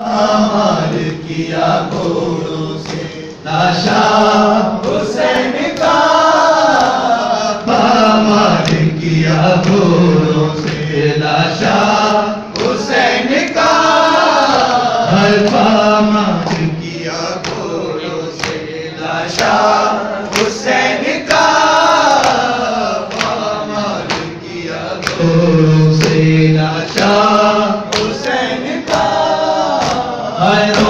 किया से नशा हुसैन का। अमर किया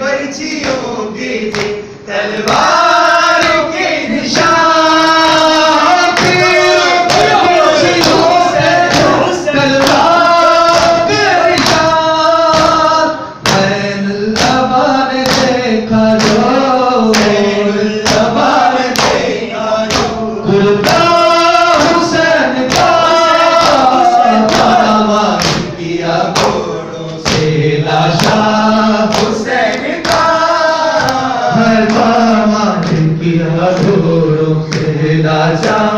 पर्चियों की तलवारों के निशान। पे पर्चियों से तलवार के निशान। मैन लबान देखा जो। मैन लबान देखा जो। माथे किया ढोरों से राजा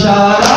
ইশারা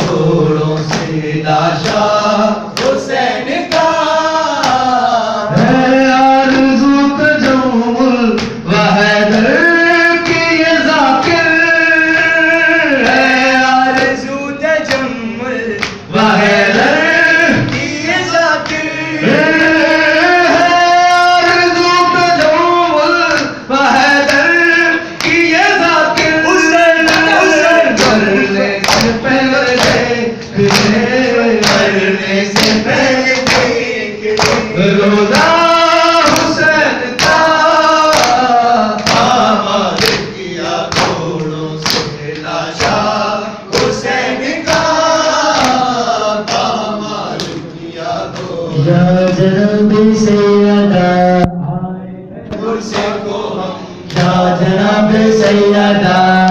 पूरो से दाशा जनाब सैदा